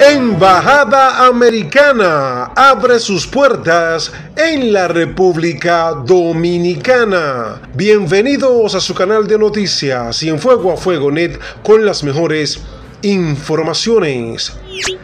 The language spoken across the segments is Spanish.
Embajada Americana abre sus puertas en la República Dominicana. Bienvenidos a su canal de noticias y en Fuego a Fuego Net con las mejores informaciones.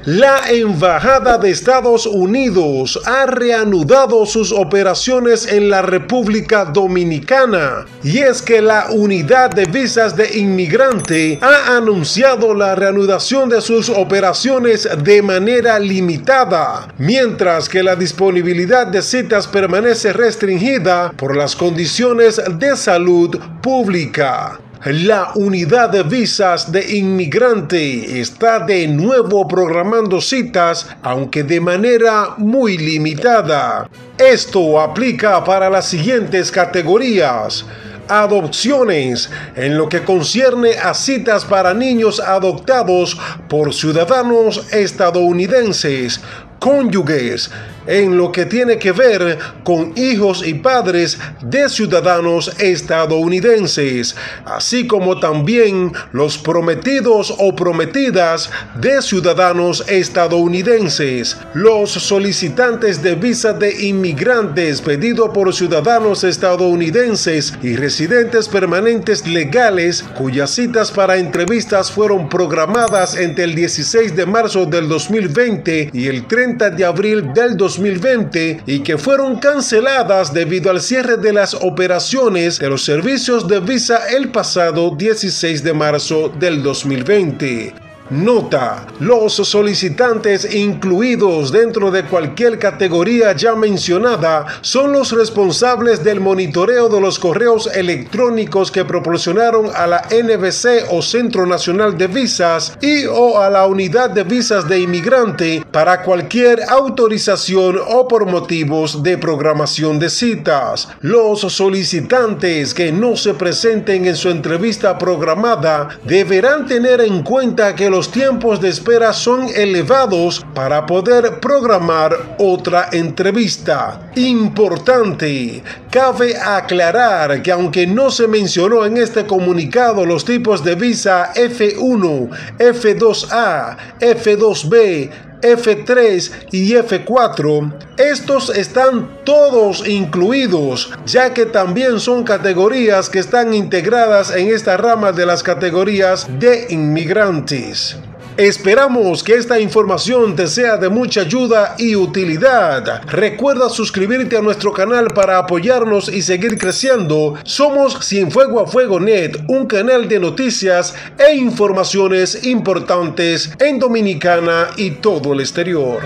La Embajada de Estados Unidos ha reanudado sus operaciones en la República Dominicana y es que la Unidad de Visas de Inmigrante ha anunciado la reanudación de sus operaciones de manera limitada, mientras que la disponibilidad de citas permanece restringida por las condiciones de salud pública. La unidad de visas de inmigrante está de nuevo programando citas, aunque de manera muy limitada. Esto aplica para las siguientes categorías adopciones en lo que concierne a citas para niños adoptados por ciudadanos estadounidenses, cónyuges, en lo que tiene que ver con hijos y padres de ciudadanos estadounidenses, así como también los prometidos o prometidas de ciudadanos estadounidenses, los solicitantes de visa de inmigrantes pedido por ciudadanos estadounidenses y residentes permanentes legales cuyas citas para entrevistas fueron programadas entre el 16 de marzo del 2020 y el 30 de abril del 2020 2020 y que fueron canceladas debido al cierre de las operaciones de los servicios de visa el pasado 16 de marzo del 2020. Nota, los solicitantes incluidos dentro de cualquier categoría ya mencionada son los responsables del monitoreo de los correos electrónicos que proporcionaron a la NBC o Centro Nacional de Visas y o a la Unidad de Visas de Inmigrante para cualquier autorización o por motivos de programación de citas. Los solicitantes que no se presenten en su entrevista programada deberán tener en cuenta que los tiempos de espera son elevados para poder programar otra entrevista. Importante, cabe aclarar que aunque no se mencionó en este comunicado los tipos de visa F1, F2A, F2B, F3 y F4, estos están todos incluidos, ya que también son categorías que están integradas en esta rama de las categorías de inmigrantes. Esperamos que esta información te sea de mucha ayuda y utilidad. Recuerda suscribirte a nuestro canal para apoyarnos y seguir creciendo. Somos Sin Fuego a Fuego Net, un canal de noticias e informaciones importantes en Dominicana y todo el exterior.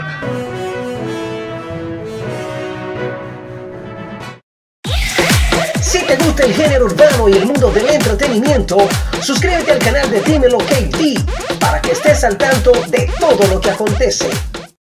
Gusta el género urbano y el mundo del entretenimiento, suscríbete al canal de Dímelo KD para que estés al tanto de todo lo que acontece.